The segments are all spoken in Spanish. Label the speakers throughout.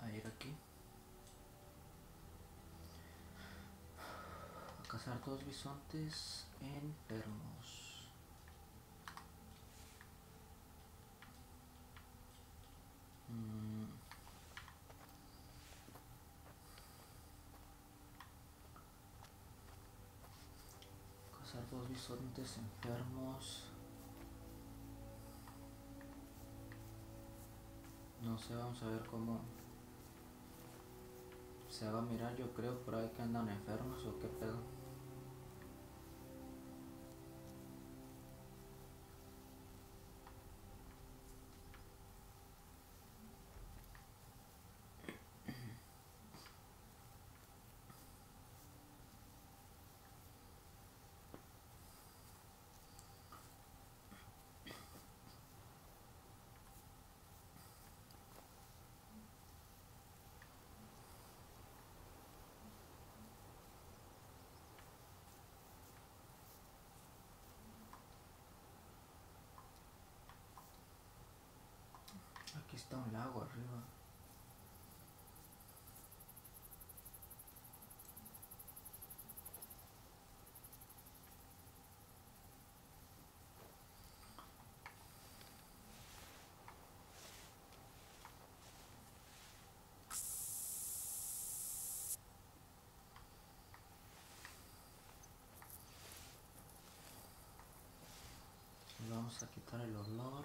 Speaker 1: a ir aquí. A cazar dos bisontes enfermos Mm. cazar dos bisontes enfermos No sé, vamos a ver cómo se va a mirar. Yo creo por ahí que andan enfermos o qué pedo. Aquí está un lago arriba. Vamos a quitar el olor.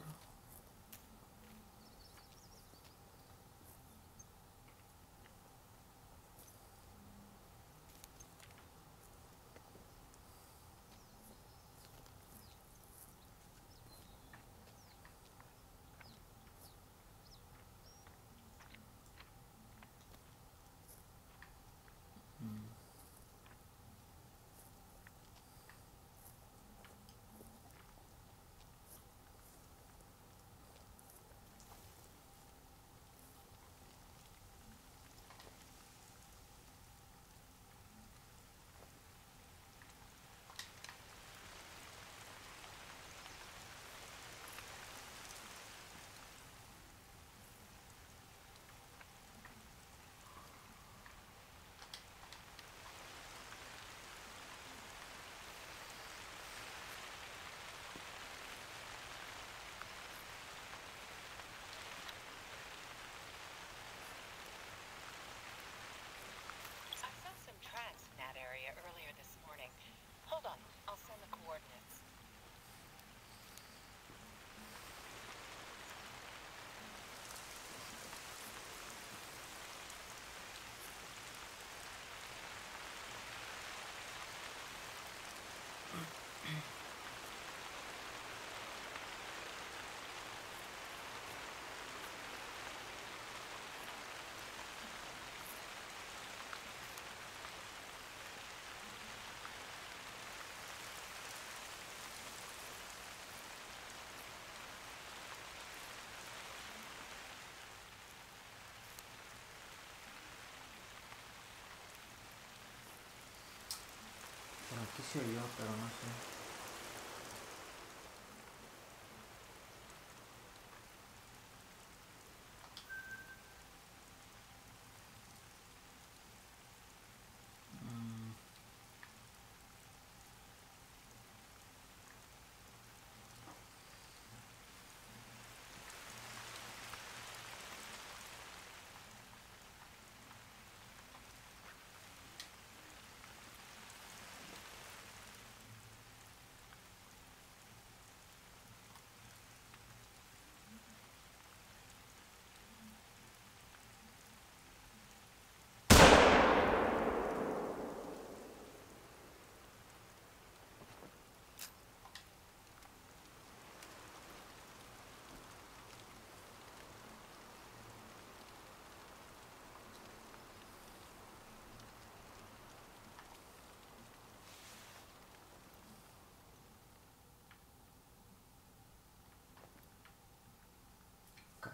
Speaker 1: Por aquí se oyó, pero no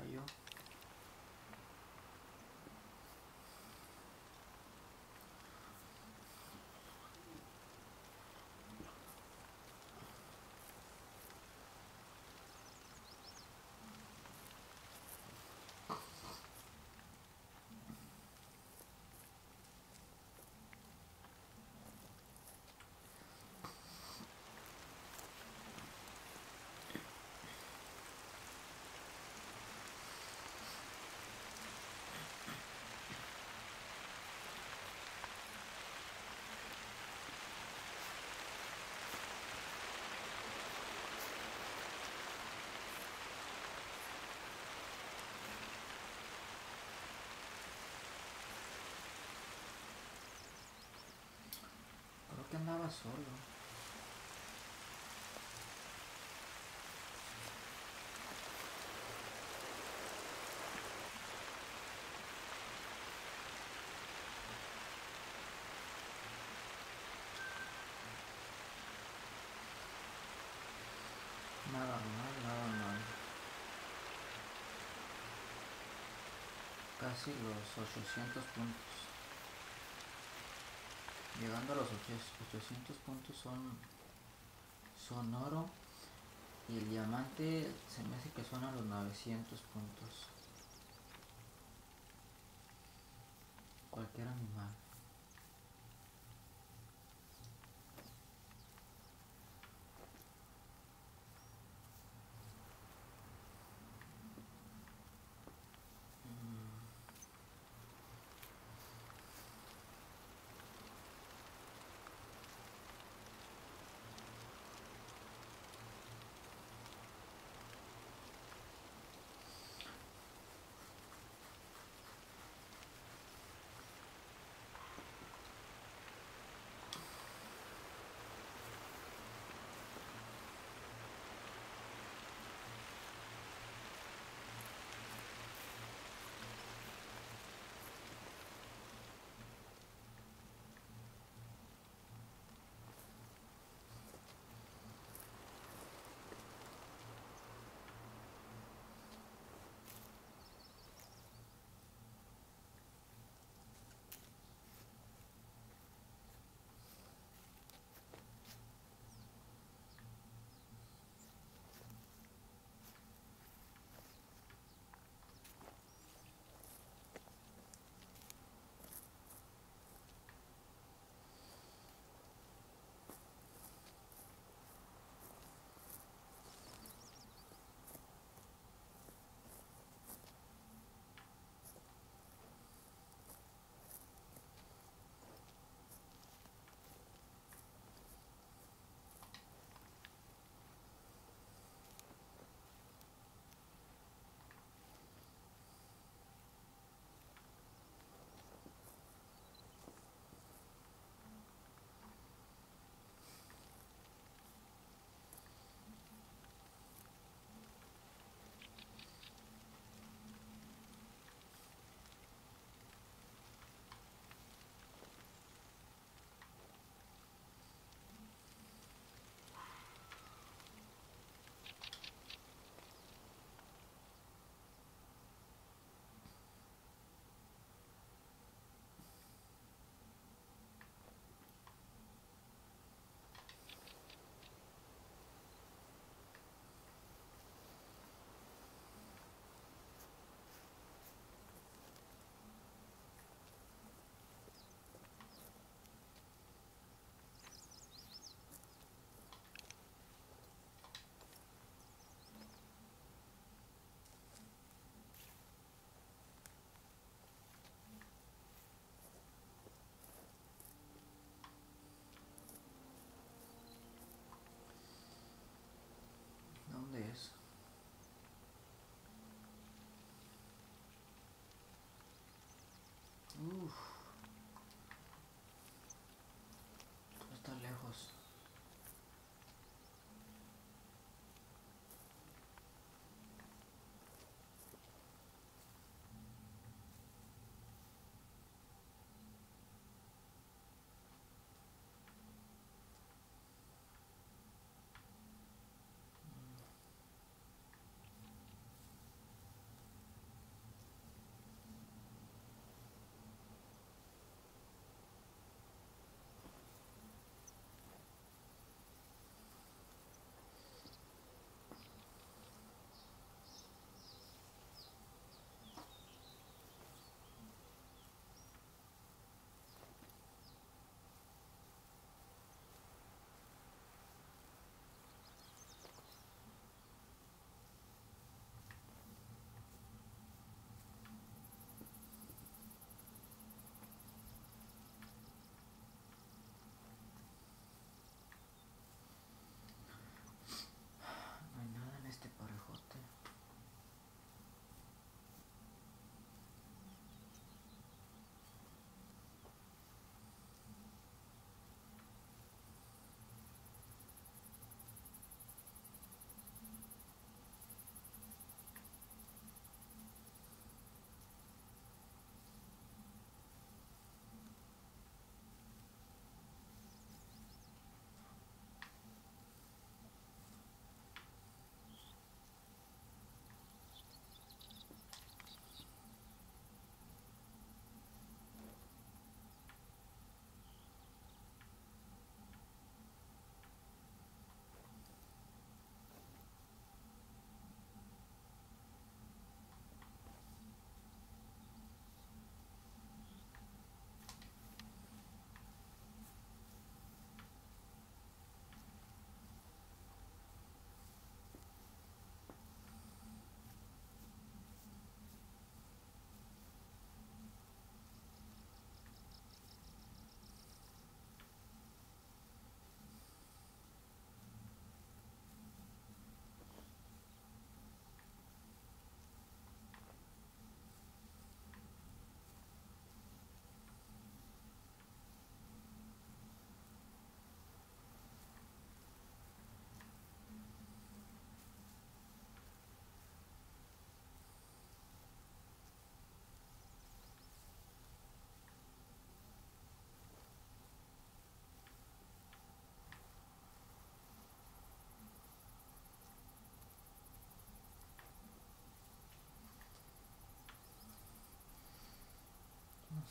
Speaker 1: Cayó. Solo. Nada mal, nada mal. Casi los 800 puntos. Llegando a los 800 puntos son, son oro. Y el diamante se me hace que son a los 900 puntos. Cualquier animal.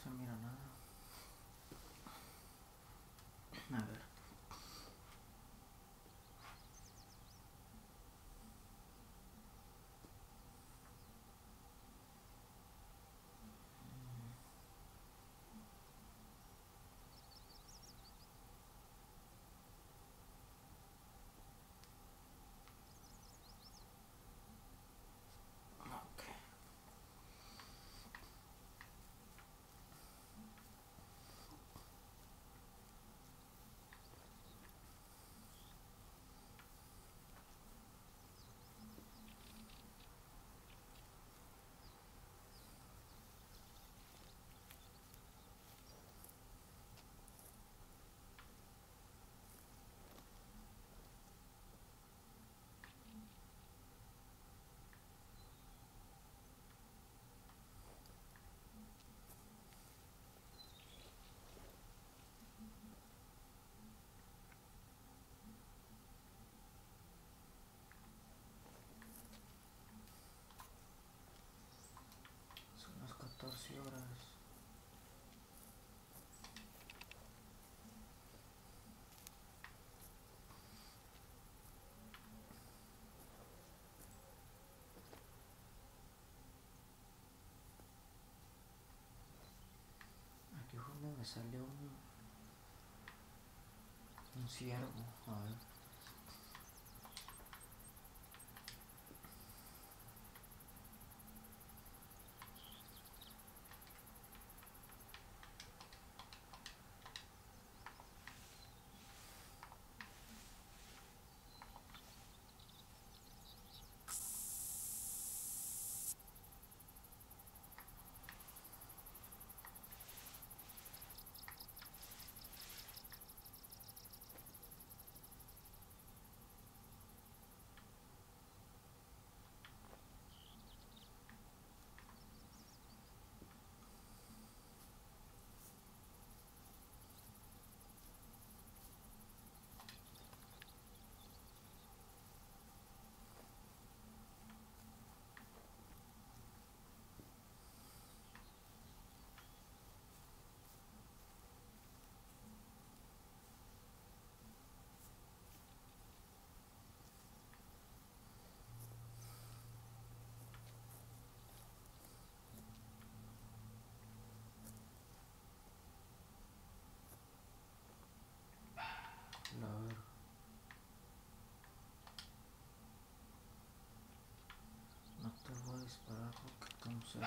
Speaker 1: No se mira nada. A ver. Ok. Son las 14 horas. Aquí fue donde me salió un, un ciervo. A ver. A ver. No te voy a disparar porque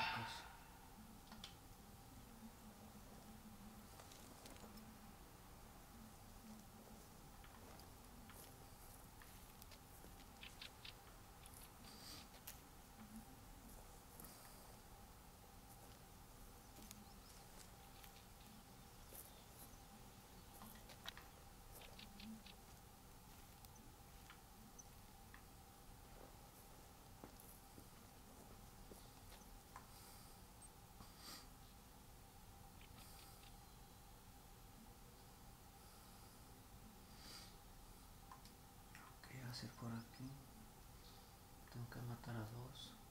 Speaker 1: hacer por aquí? Tengo que matar a dos.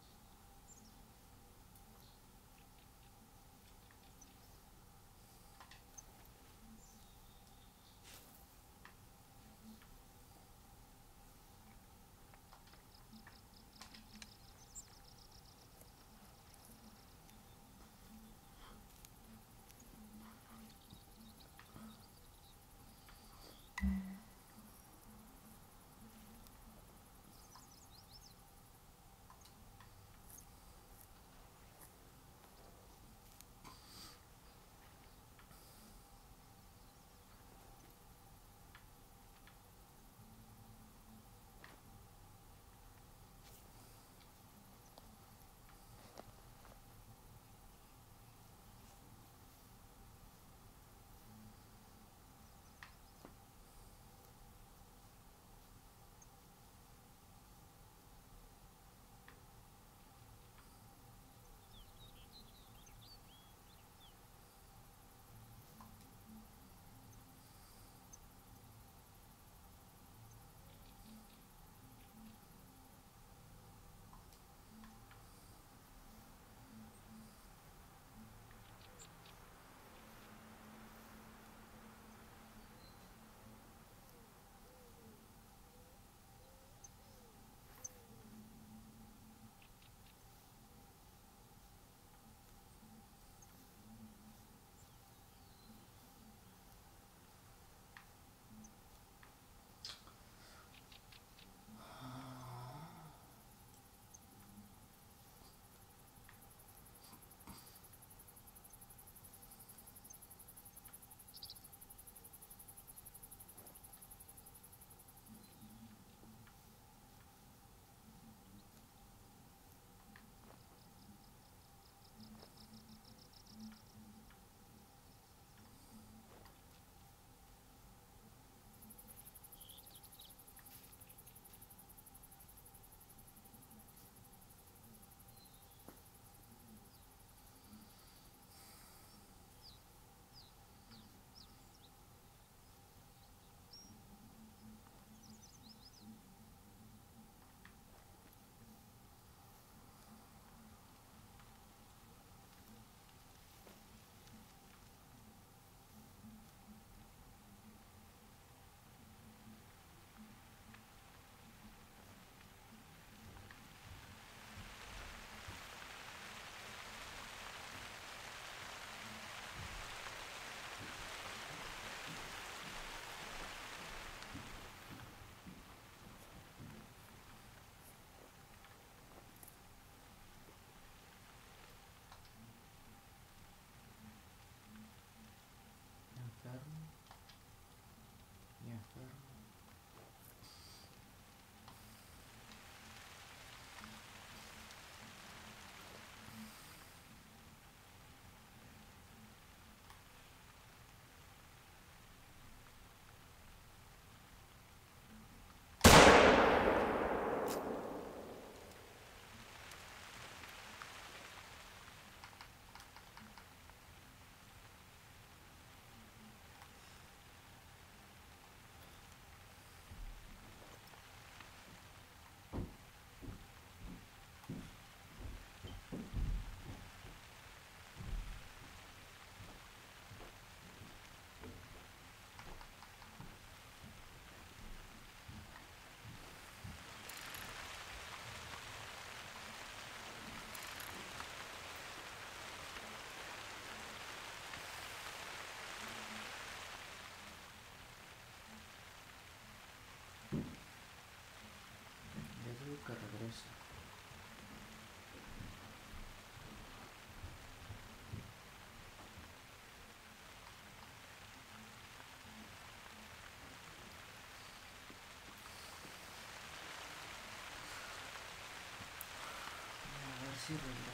Speaker 1: Si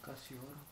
Speaker 1: casi oro.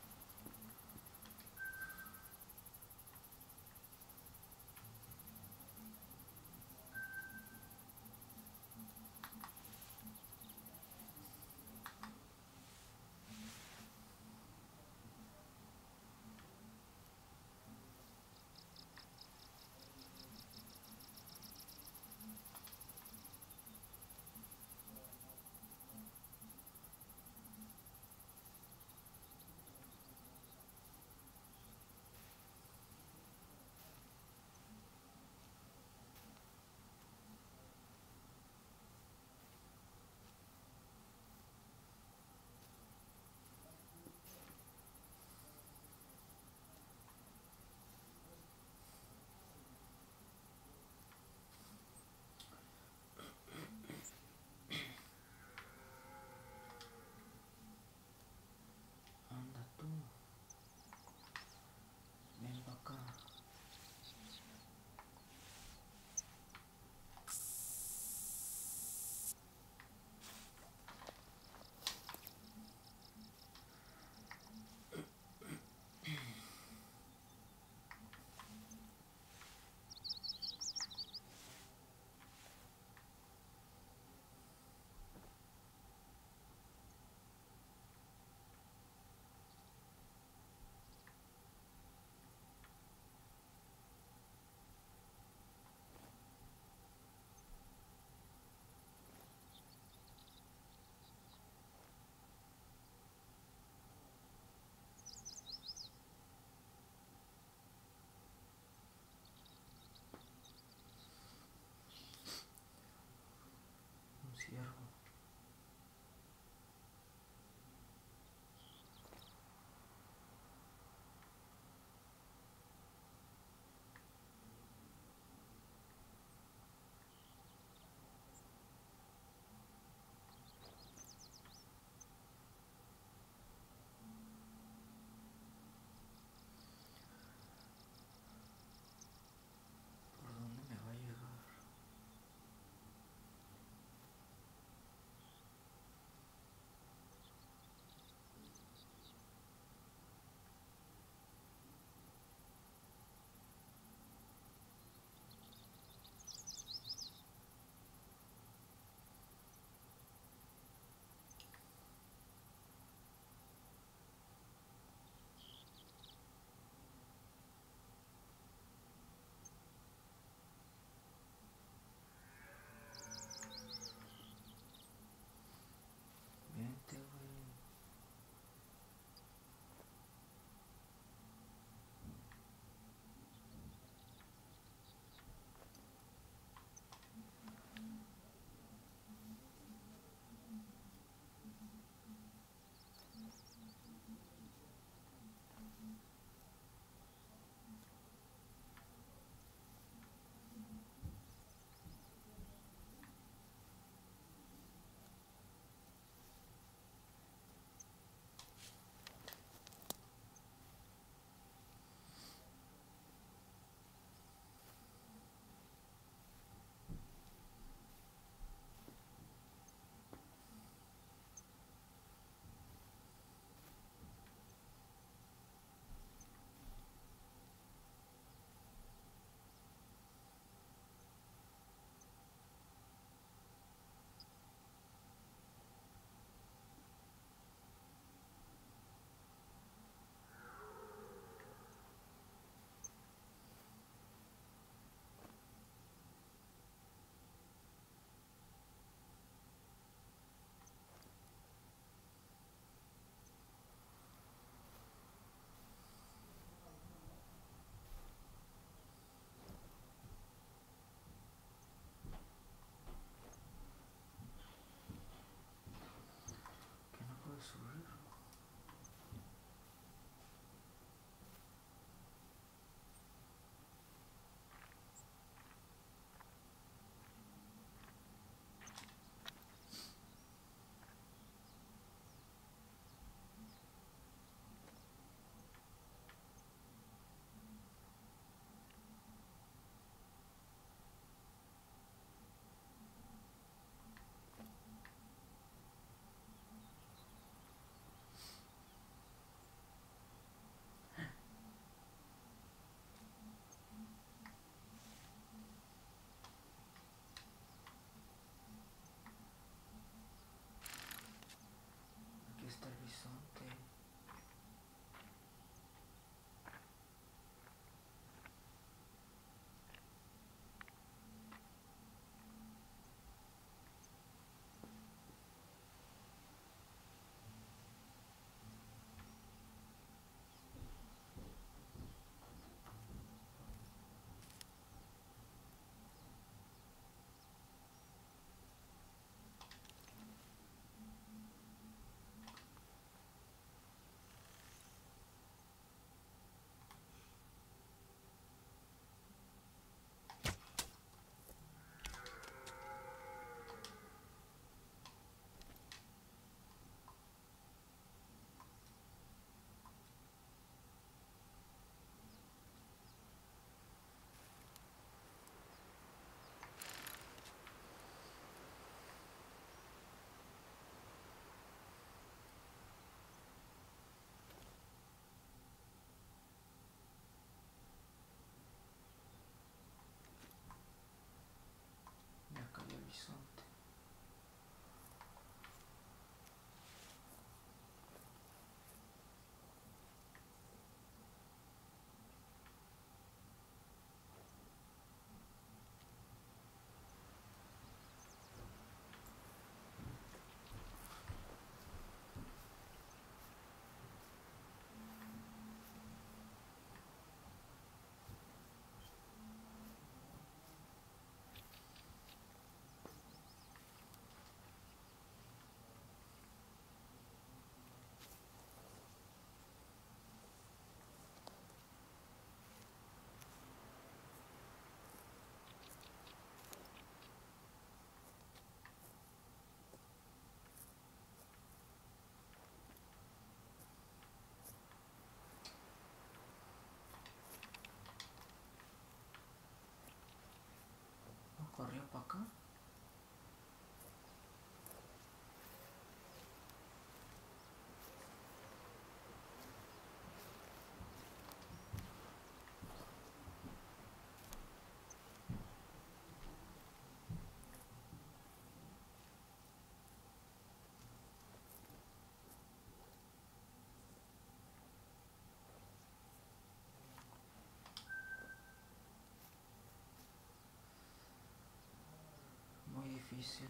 Speaker 1: Difícil.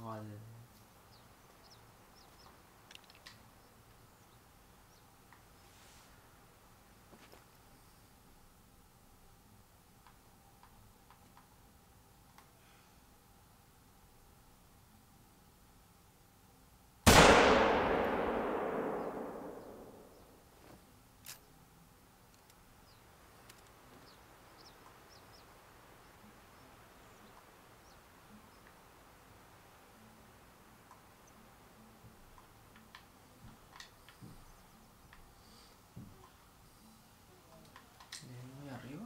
Speaker 1: Joder. De ahí muy arriba.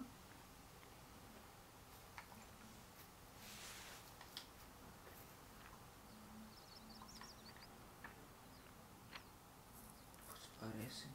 Speaker 1: Pues parece.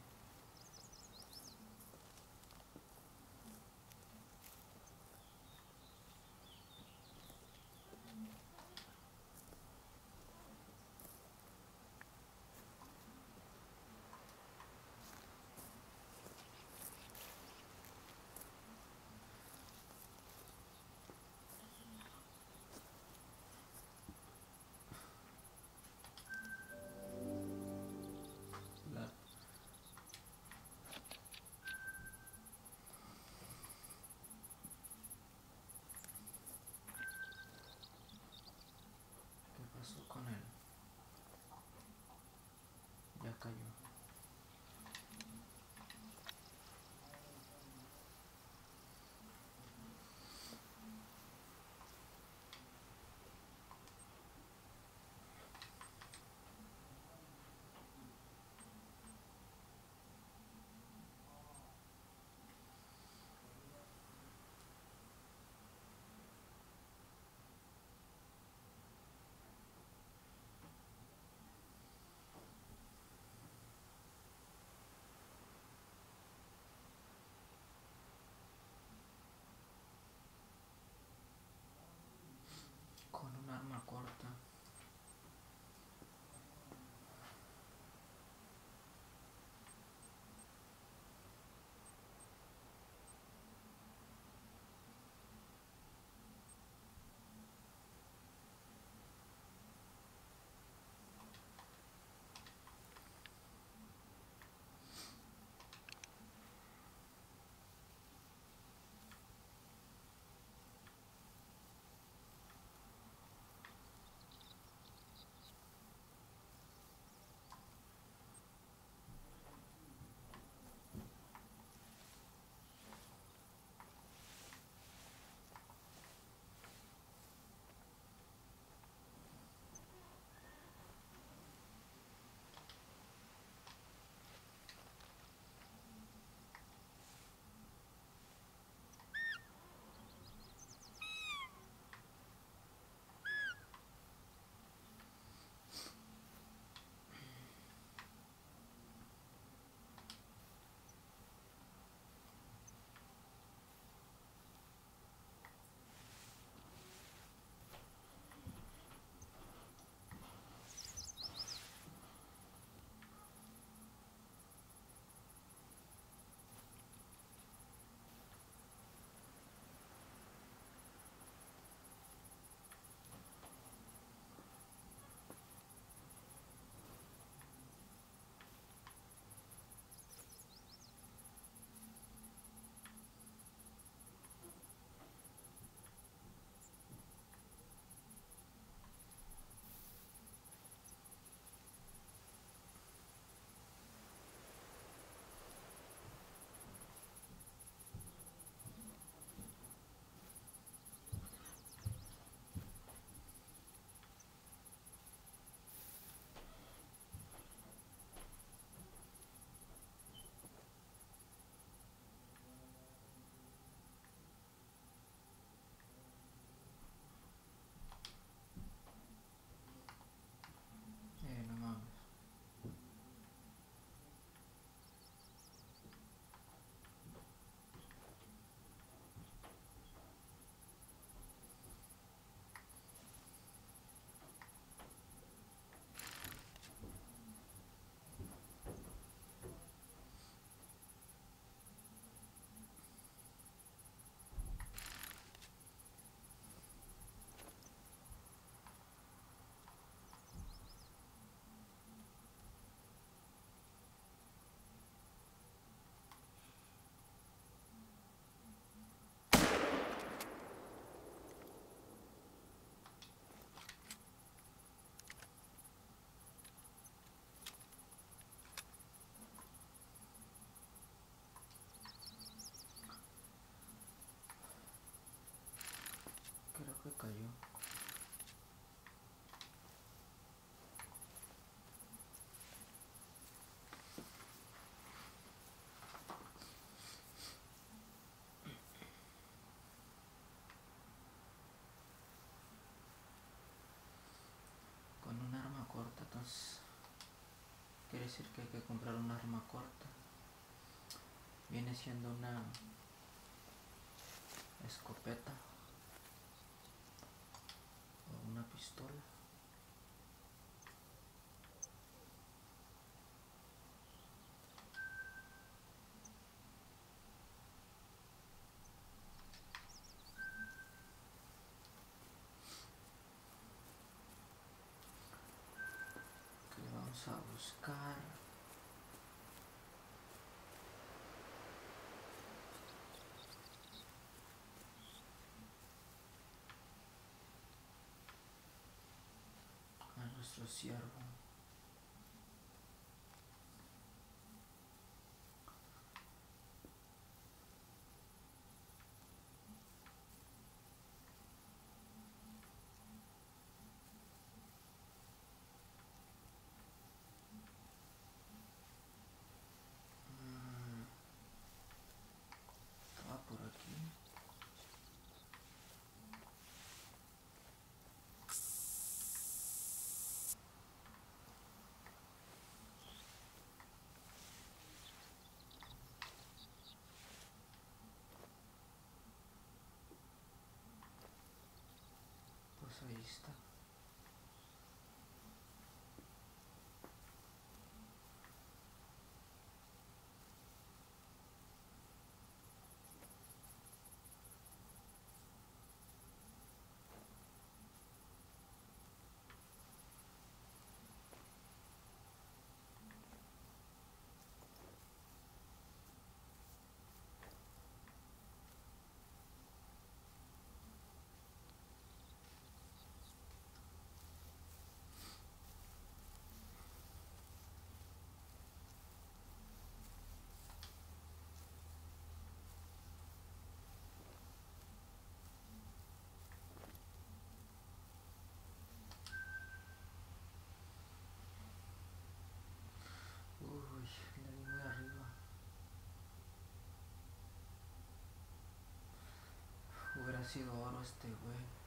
Speaker 1: La ¿Qué pasó con él? Ya cayó. Quiere decir que hay que comprar un arma corta. Viene siendo una escopeta o una pistola. que vamos a buscar a nuestro siervo Mm. estaba por aquí pues ahí si no este güey.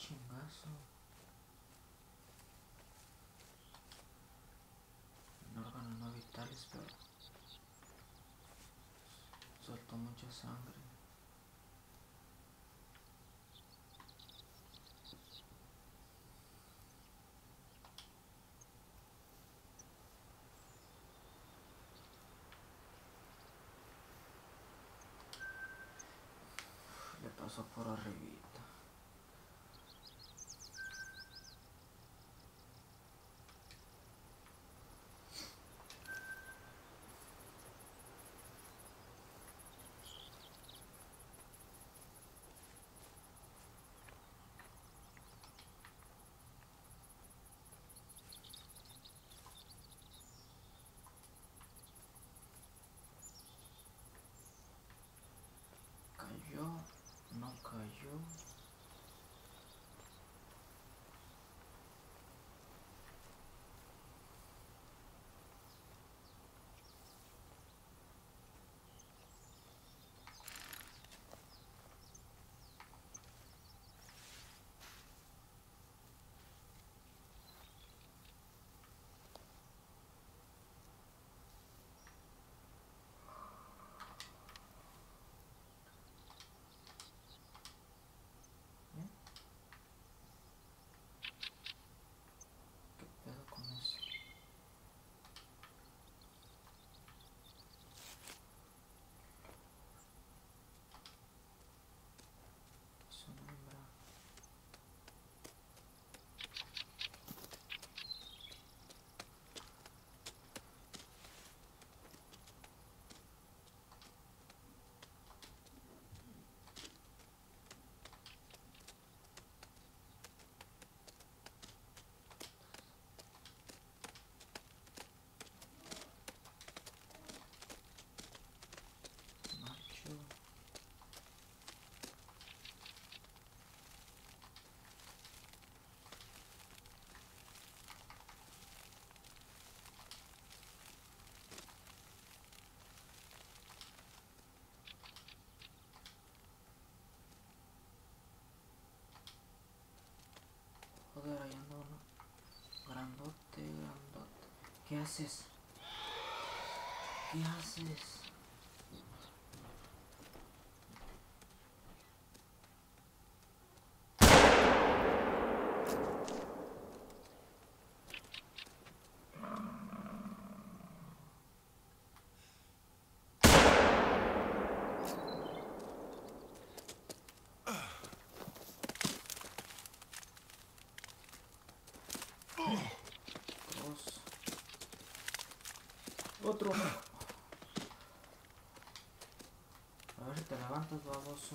Speaker 1: Chingazo. En órganos no vitales, pero soltó mucha sangre. Grandote, grandote. ¿Qué haces? ¿Qué haces? Dos. A ver si te levantas, baboso.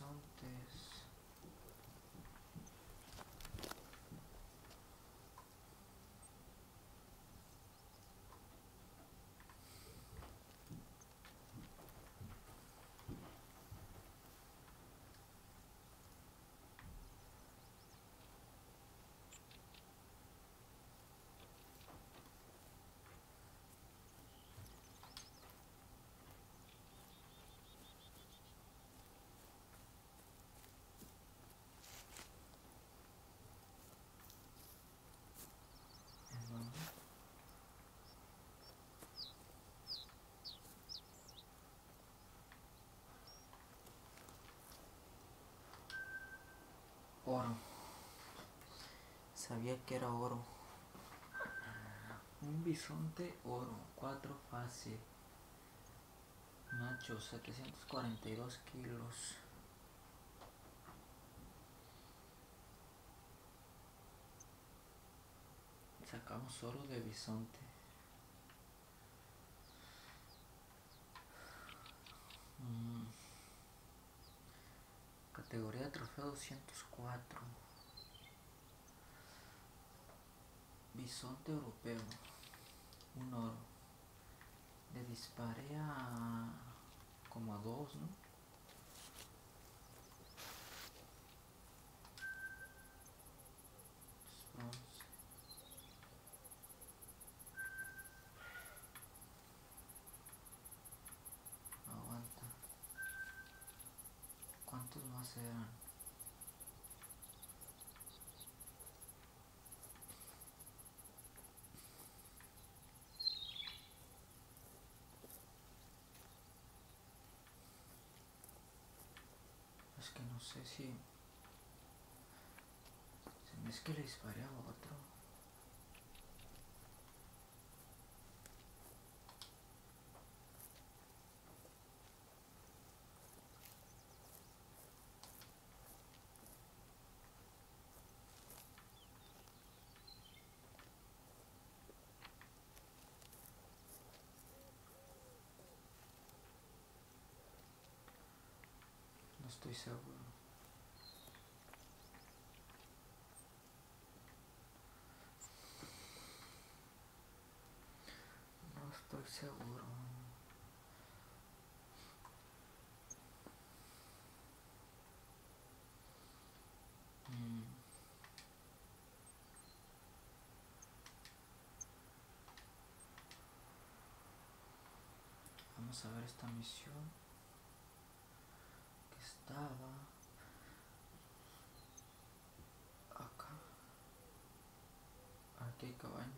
Speaker 1: Los bisontes. ¿En dónde? Oro. Sabía que era oro. Un bisonte oro, 4 fácil. Macho, 742 kilos. Sacamos oro de bisonte. Mm. Categoría trofeo 204. Bisonte europeo. Un oro. Le disparé a como a dos, ¿no? Es que no sé si... Se me es que le disparé a otro. Estoy seguro. No estoy seguro. Mm. Vamos a ver esta misión que estaba acá. Aquí hay cabañas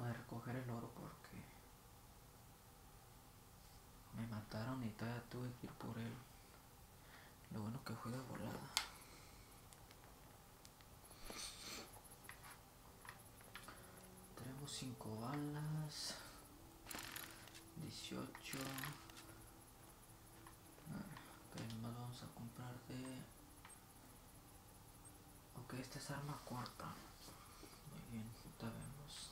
Speaker 1: poder recoger el oro porque me mataron y todavía tuve que ir por él. Lo bueno que fue de volada. Tenemos 5 balas. 18. Ah, Ok, nomás vamos a comprar de... Ok, esta es arma corta. Muy bien, ahorita vemos.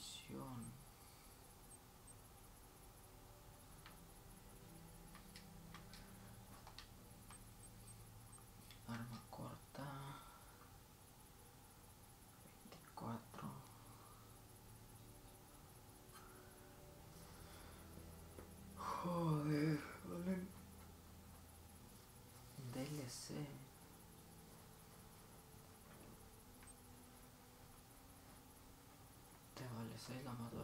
Speaker 1: Миссион. Te vale 6 la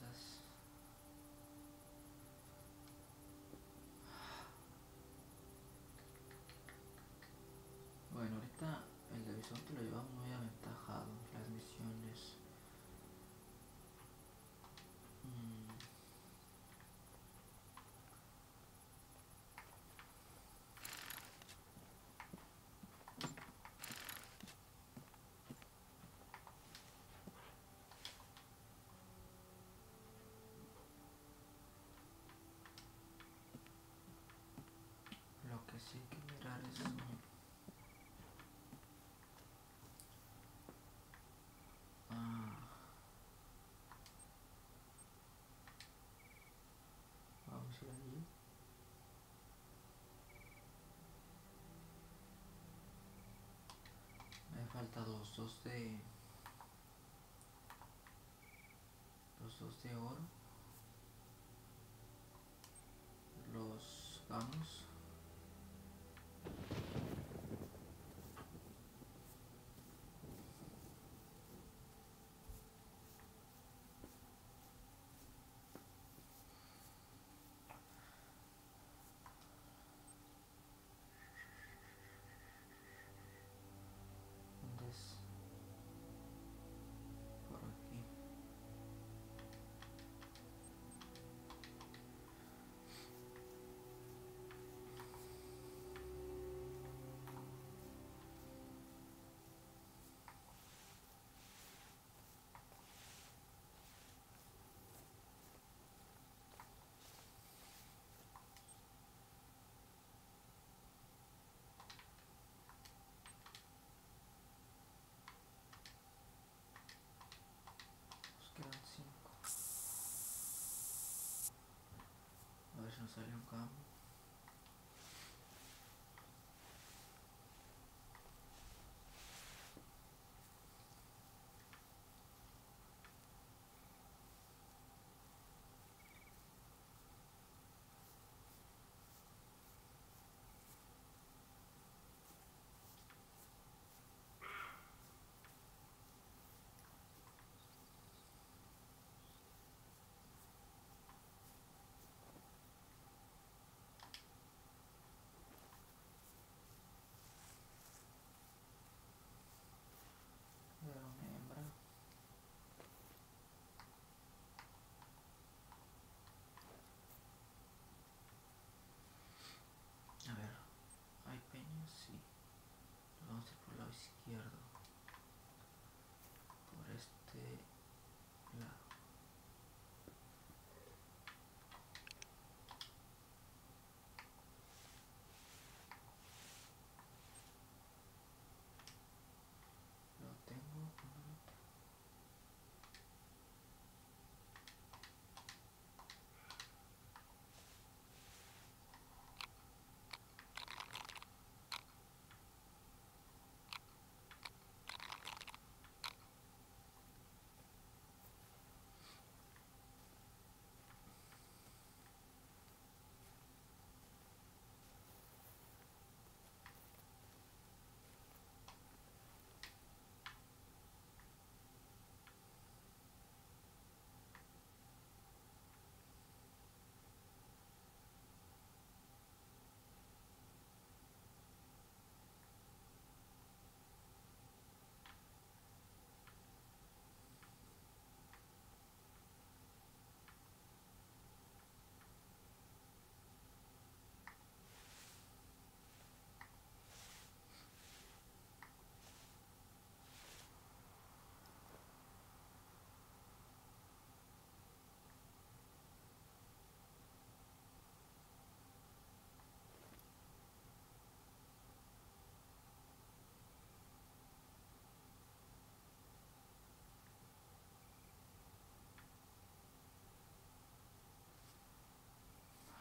Speaker 1: Jesus. Falta dos, dos de... Los dos de oro. Los vamos. A ver si nos sale un cambio. Era una hembra. A ver, hay peñas, sí. Vamos a ir por el lado izquierdo. Por este lado. Lo tengo. un momento.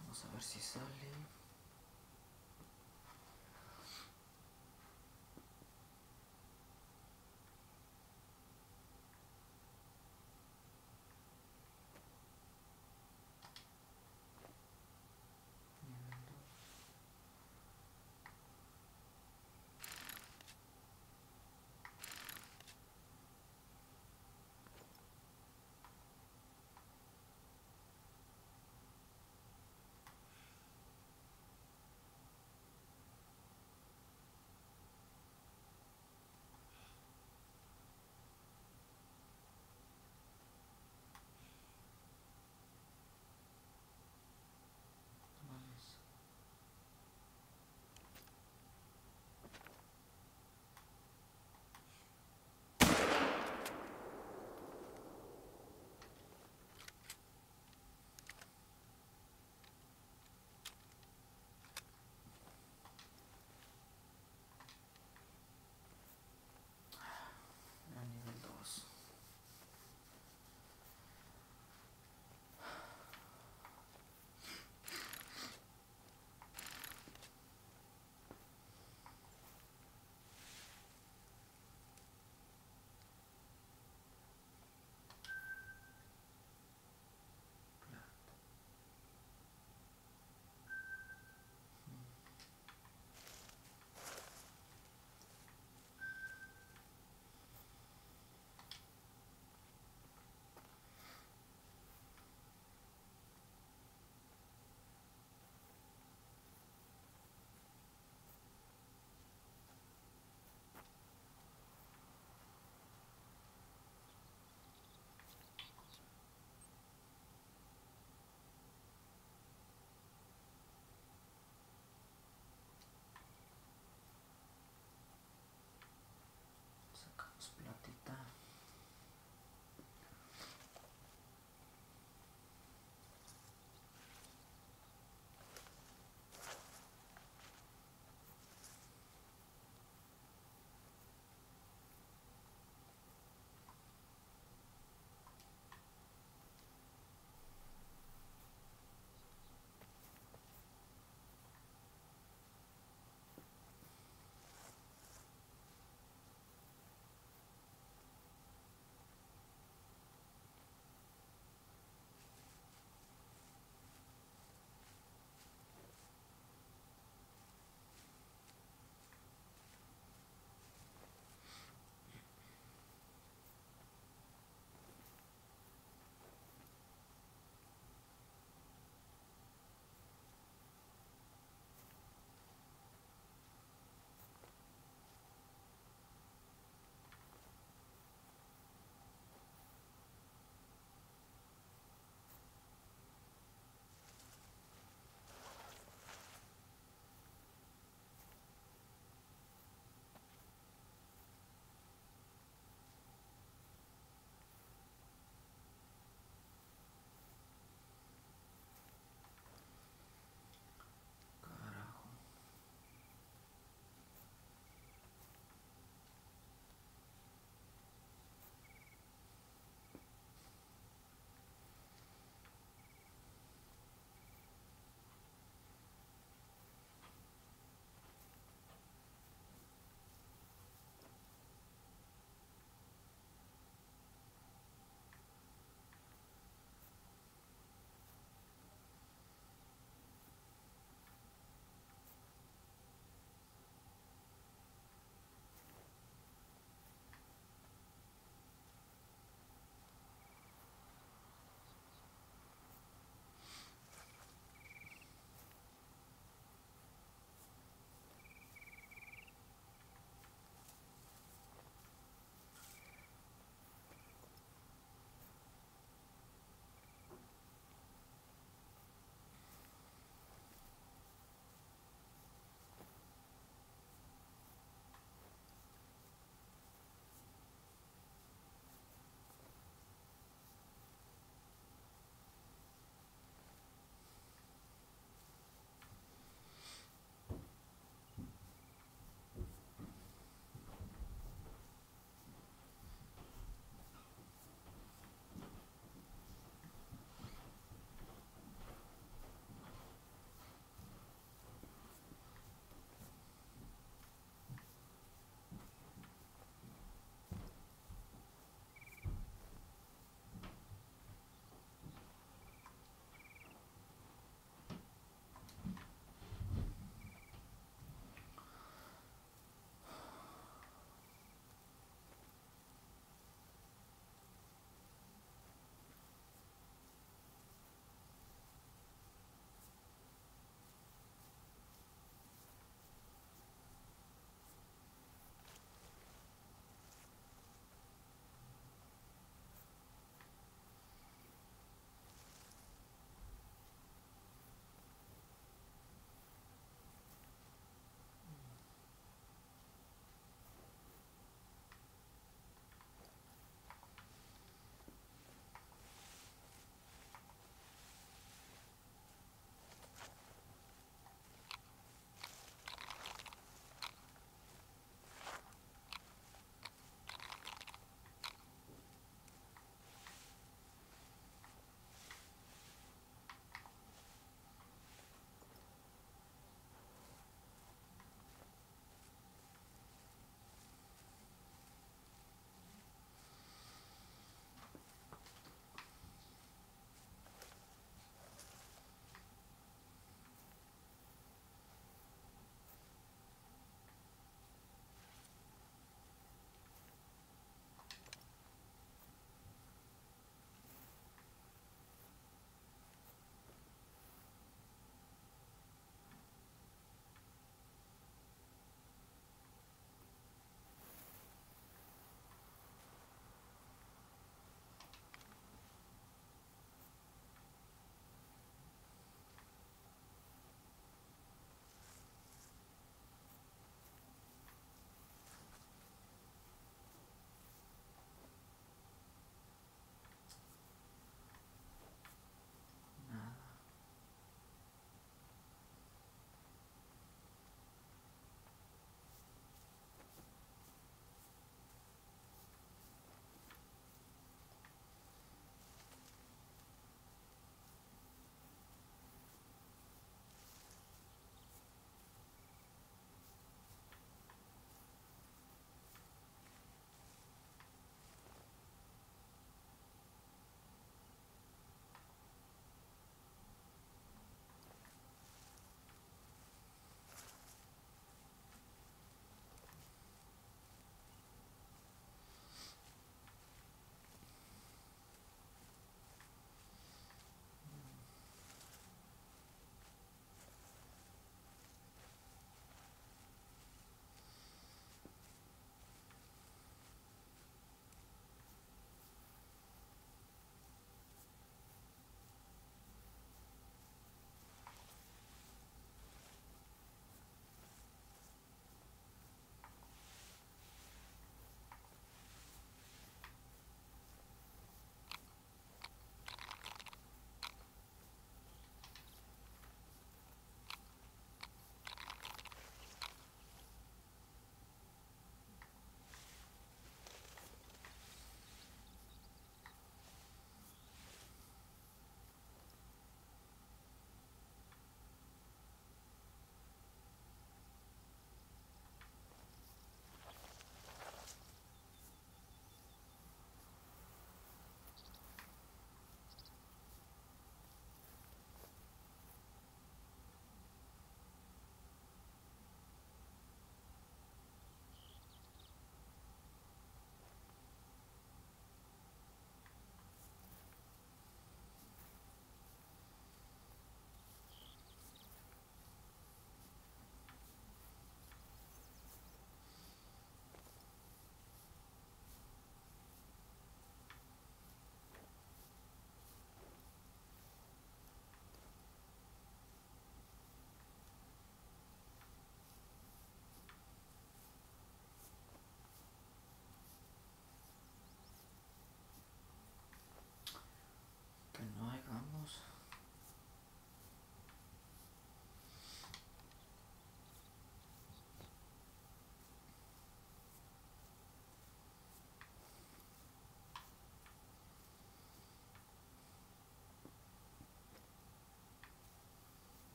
Speaker 1: Vamos a ver si sale.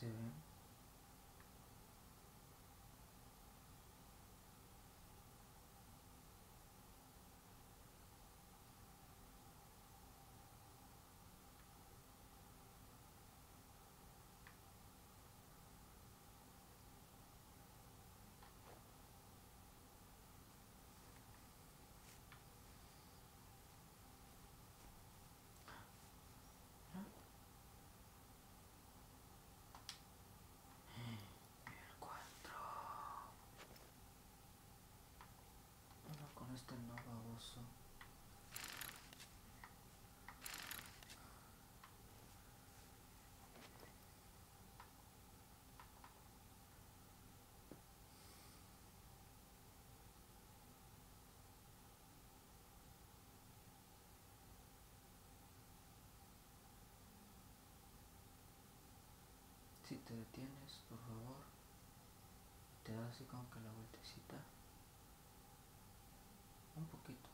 Speaker 1: Se ve. El 4. Bueno, con este Si te detienes, por favor, te das así como que la vueltecita. Un poquito.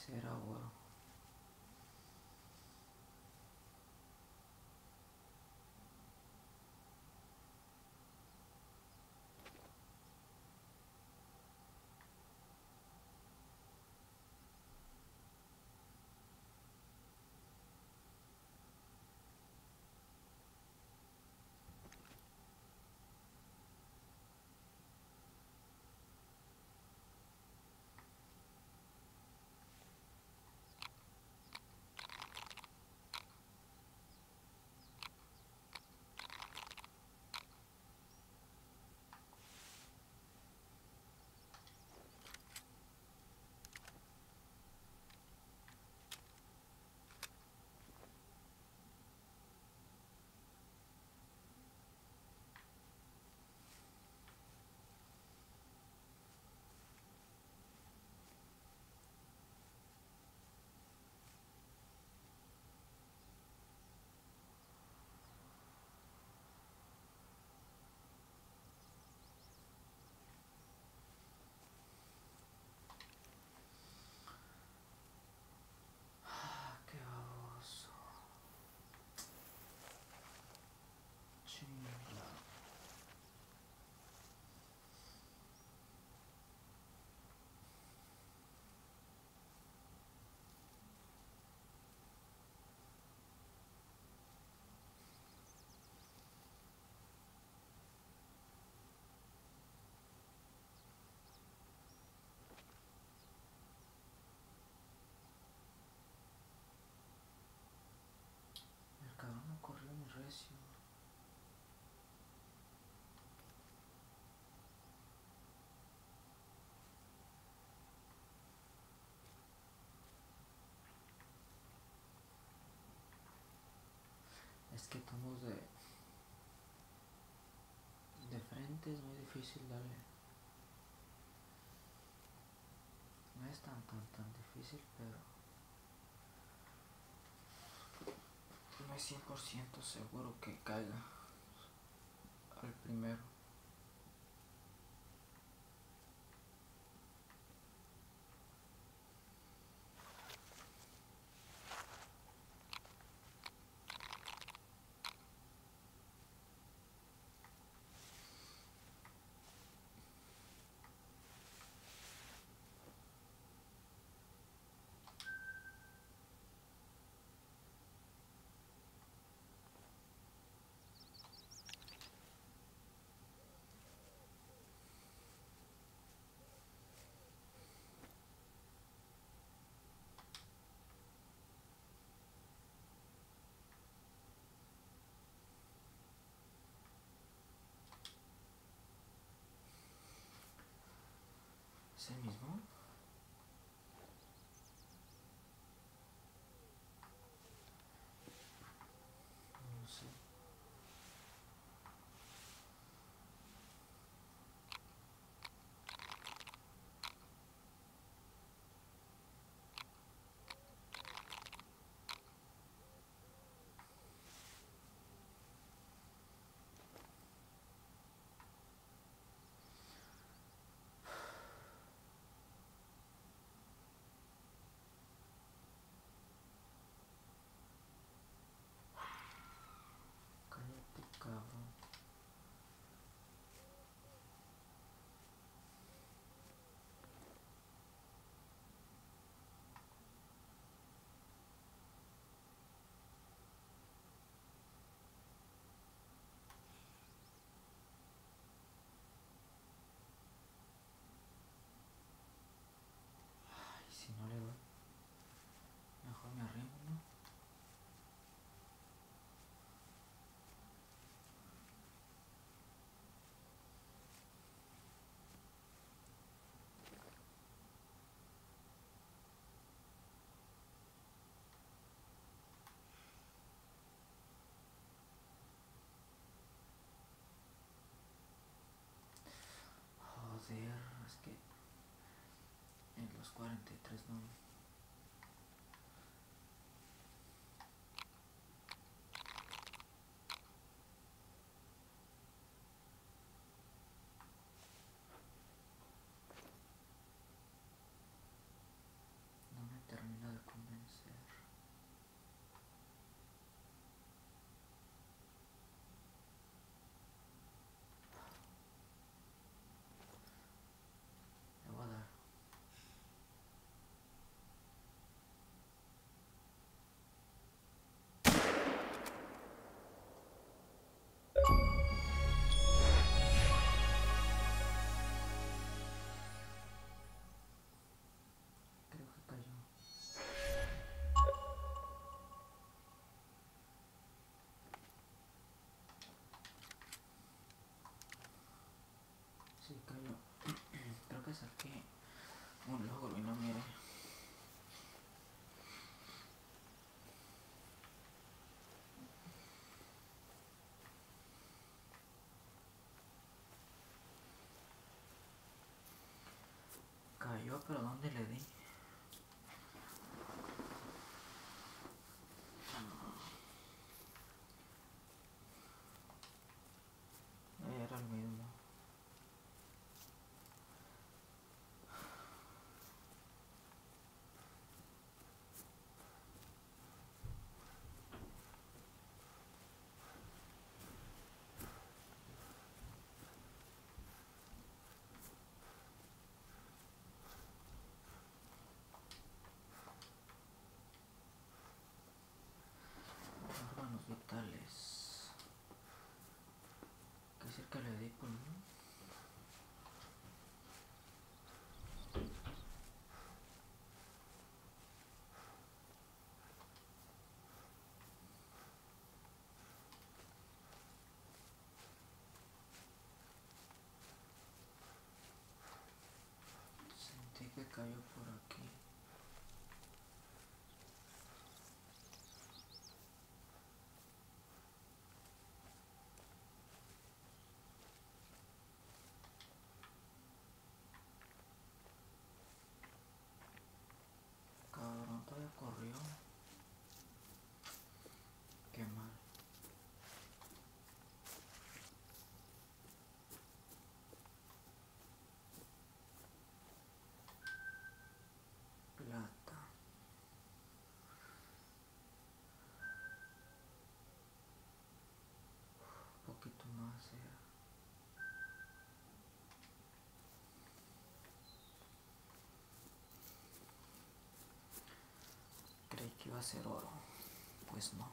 Speaker 1: Ese era Es que tomos de de frente es muy difícil darle. No es tan tan tan difícil, pero no es 100% seguro que caiga al primero. sen mismo 43 nomes. pensar que un logro y no mire. Cayó, pero ¿dónde le di? Acércalo de Apple, ¿no? hacer oro. Pues no.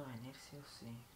Speaker 1: A venir sí o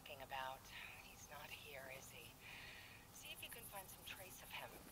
Speaker 2: talking about. He's not here, is he? See if you can find some trace of him.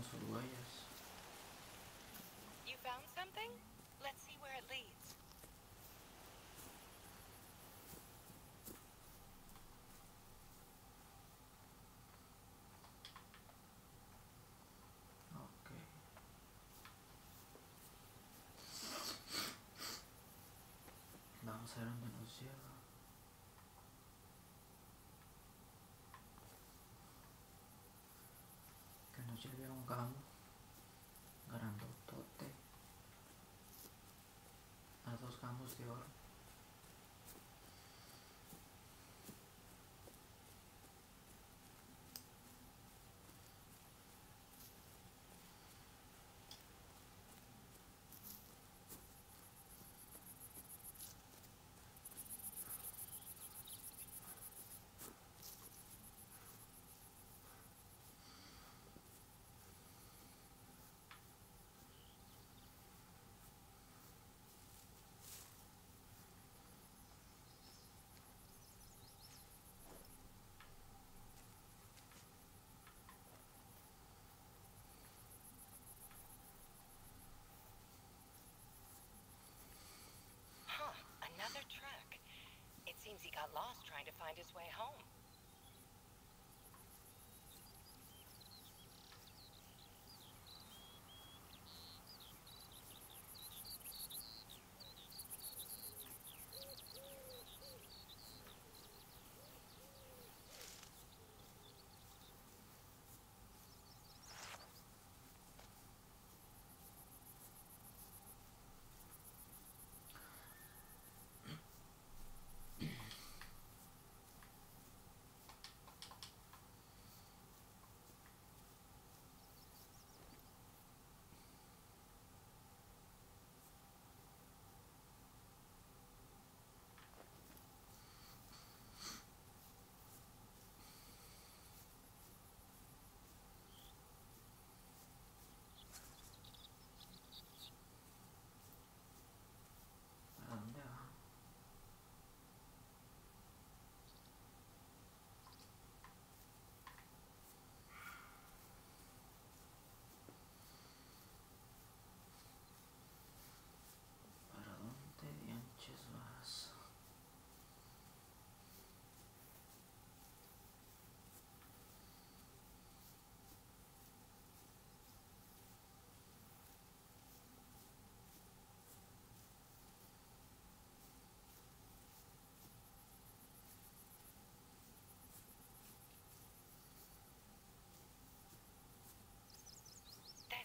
Speaker 1: Huellas.
Speaker 2: You found something? Let's see where it leads.
Speaker 1: Vamos a ver dónde nos lleva. Que gamo grandotote. A dos gamos de oro.
Speaker 2: Seems he got lost trying to find his way home.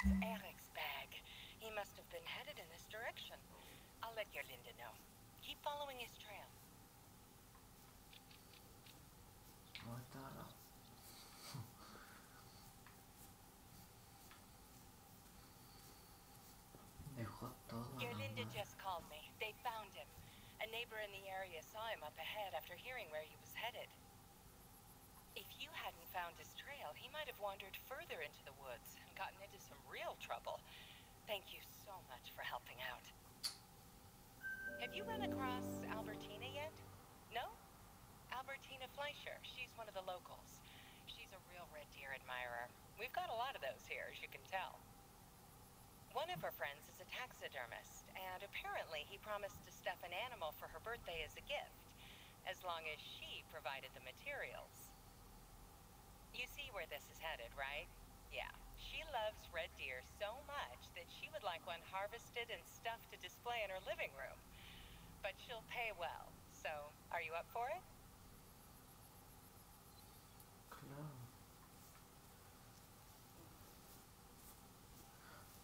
Speaker 2: That's Eric's bag. He must have been headed in this direction. I'll let your Linda know. Keep following his trail.
Speaker 1: Ahorita la- Dejó todo a
Speaker 2: Linda just called me. They found him. A neighbor in the area saw him up ahead after hearing where he was headed. If you hadn't found his trail, he might have wandered further into the woods gotten into some real trouble. Thank you so much for helping out. Have you run across Albertina yet? No? Albertina Fleischer. She's one of the locals. She's a real red deer admirer. We've got a lot of those here, as you can tell. One of her friends is a taxidermist, and apparently he promised to stuff an animal for her birthday as a gift, as long as she provided the materials. You see where this is headed, right? Yeah. She loves red deer so much that she would like one harvested and stuffed to display in her living room. But she'll pay well. So, are you up for it?
Speaker 1: Claro.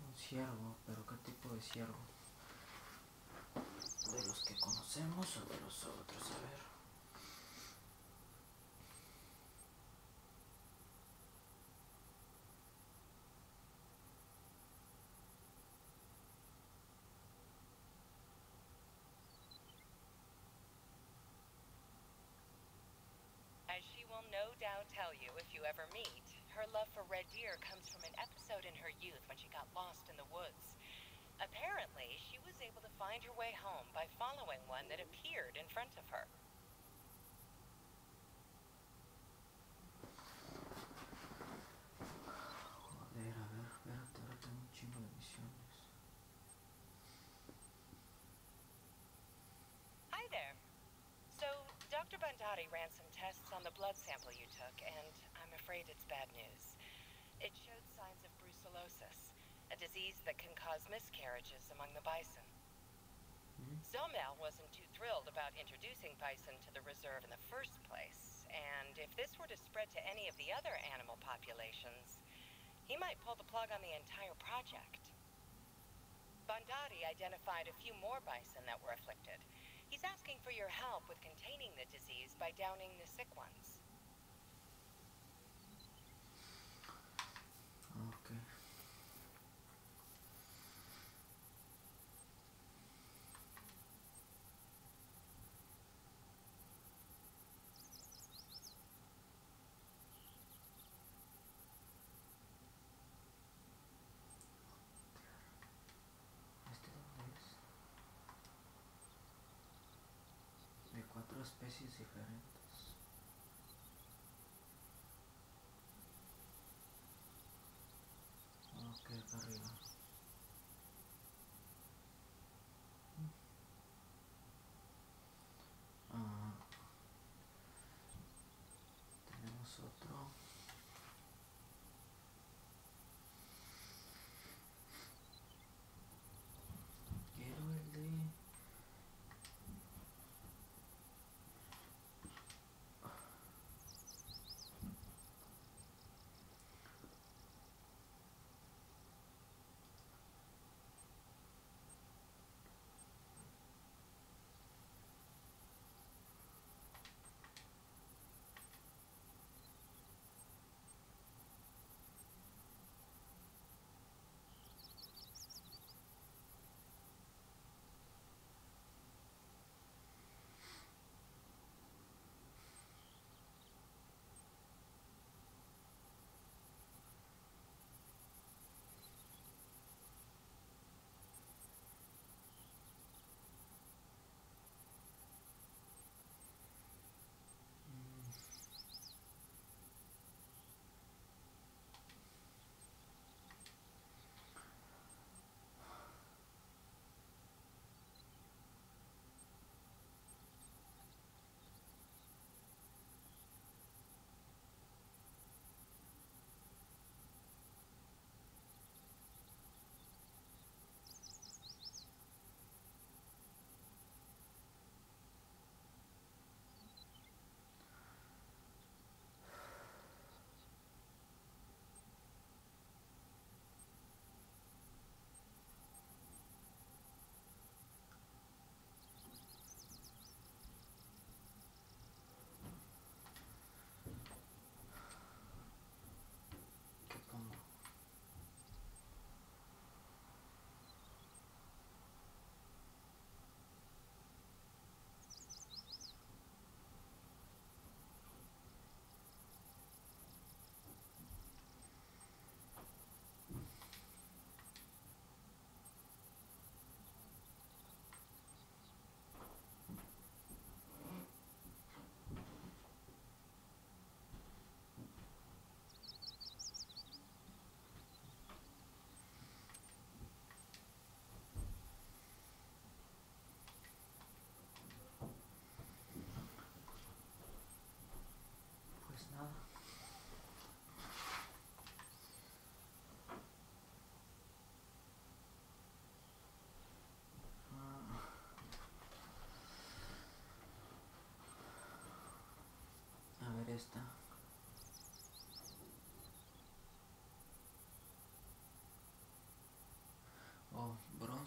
Speaker 1: Un ciervo, pero ¿qué tipo de ciervo? ¿De los que conocemos o de los otros? A ver.
Speaker 2: As she will no doubt tell you if you ever meet, her love for red deer comes from an episode in her youth when she got lost in the woods. Apparently, she was able to find her way home by following one that appeared in front of her.
Speaker 1: Joder, a
Speaker 2: Dr. Bandati ran some tests on the blood sample you took, and I'm afraid it's bad news. It showed signs of brucellosis, a disease that can cause miscarriages among the bison.
Speaker 1: Hmm?
Speaker 2: Zomel wasn't too thrilled about introducing bison to the reserve in the first place, and if this were to spread to any of the other animal populations, he might pull the plug on the entire project. Bandati identified a few more bison that were afflicted. He's asking for your help with containing the disease by downing the sick ones.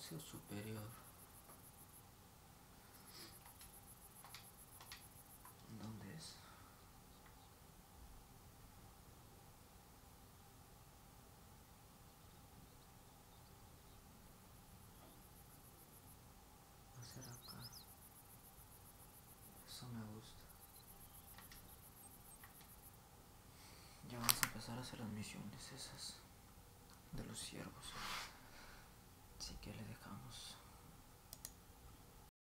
Speaker 1: Superior. ¿Dónde es? Va a ser acá. Eso me gusta. Ya vamos a empezar a hacer las misiones esas de los ciervos. Así que le dejamos.